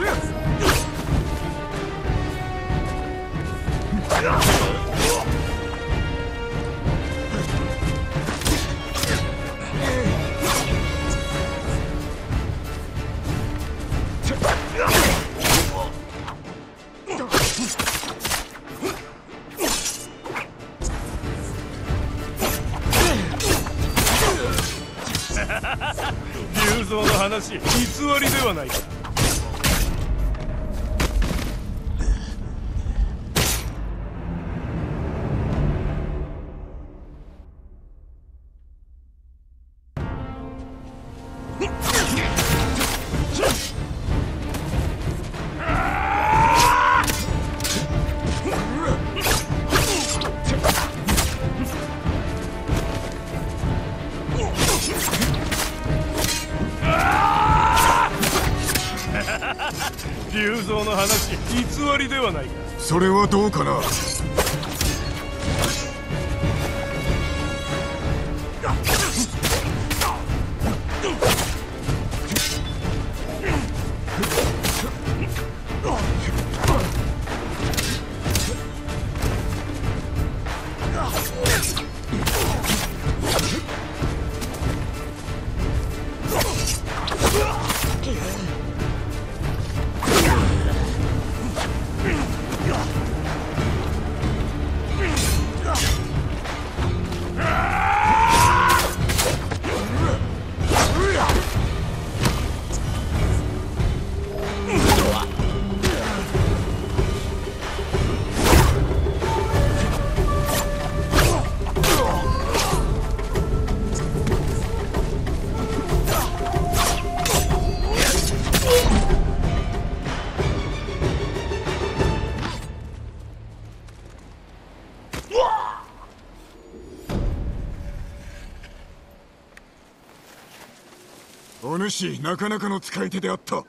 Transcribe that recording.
龍蔵の話偽りではないか。龍造の話偽りではないか。それはどうかな？お主なかなかの使い手であった。